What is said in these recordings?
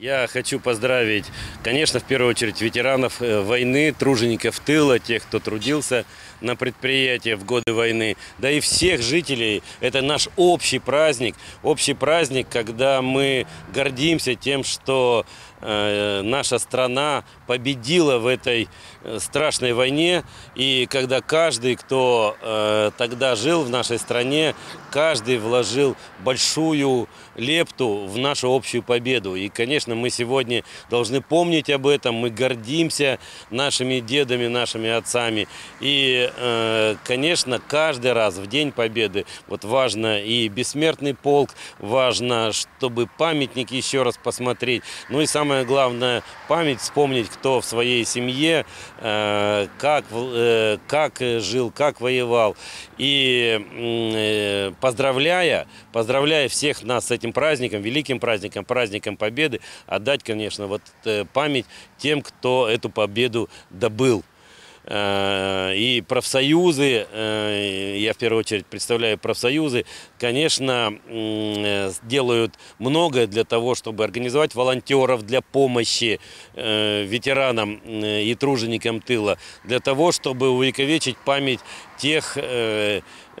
я хочу поздравить, конечно, в первую очередь ветеранов э, войны, тружеников тыла, тех, кто трудился на предприятии в годы войны, да и всех жителей. Это наш общий праздник, общий праздник, когда мы гордимся тем, что наша страна победила в этой э, страшной войне, и когда каждый, кто э, тогда жил в нашей стране, каждый вложил большую лепту в нашу общую победу. И, конечно, мы сегодня должны помнить об этом, мы гордимся нашими дедами, нашими отцами. И, э, конечно, каждый раз в День Победы вот важно и бессмертный полк, важно, чтобы памятник еще раз посмотреть. Ну и самое главное, память вспомнить, кто в своей семье, э, как, э, как жил, как воевал. И э, поздравляя, поздравляя всех нас с этим праздником, великим праздником, праздником Победы, отдать, конечно, вот память тем, кто эту победу добыл. Э, и профсоюзы, э, я в первую очередь представляю профсоюзы, конечно, э, делают многое для того, чтобы организовать волонтеров для помощи ветеранам и труженикам тыла, для того, чтобы увековечить память тех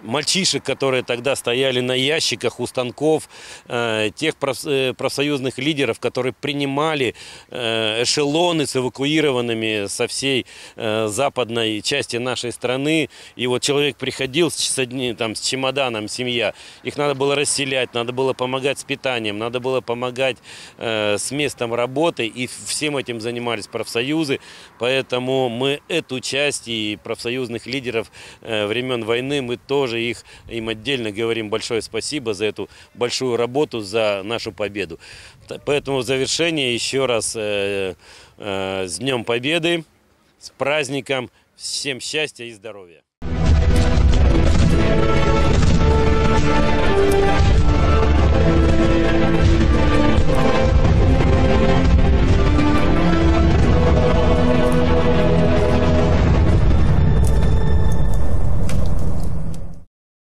мальчишек, которые тогда стояли на ящиках у станков, э, тех э, профсоюзных лидеров, которые принимали э, эшелоны с эвакуированными со всей западной части нашей страны. И вот человек приходил с, одним, там, с чемоданом, семья, их надо было расселять, надо было помогать с питанием, надо было помогать с местом работы, и всем этим занимались профсоюзы. Поэтому мы эту часть и профсоюзных лидеров времен войны мы тоже тоже их, им отдельно говорим большое спасибо за эту большую работу, за нашу победу. Поэтому в завершение еще раз э, э, с Днем Победы, с праздником, всем счастья и здоровья.